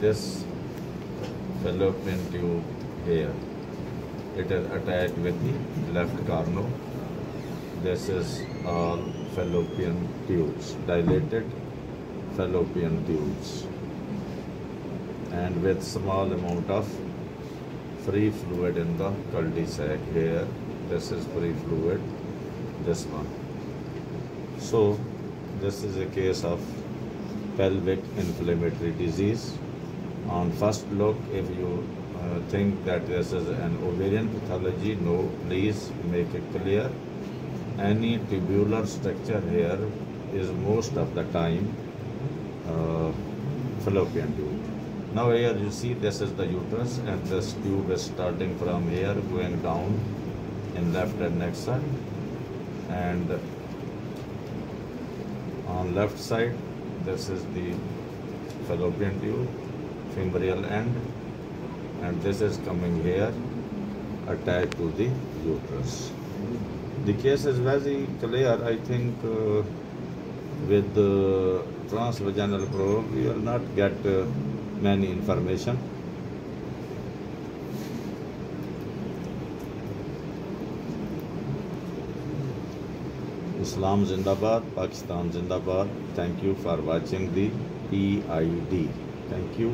this fallopian tube here. It is attached with the left cornu. This is all fallopian tubes, dilated fallopian tubes. And with small amount of free fluid in the cul-de-sac here. This is free fluid, this one. So, this is a case of pelvic inflammatory disease. On first look, if you uh, think that this is an ovarian pathology, no, please make it clear. Any tubular structure here is most of the time uh, fallopian tube. Now here you see this is the uterus and this tube is starting from here going down in left and next side and on left side this is the fallopian tube fimbrial end and this is coming here attached to the uterus. The case is very clear I think uh, with the transvaginal probe we will not get uh, many information. Islam Zindabad, Pakistan Zindabad. Thank you for watching the PID. Thank you.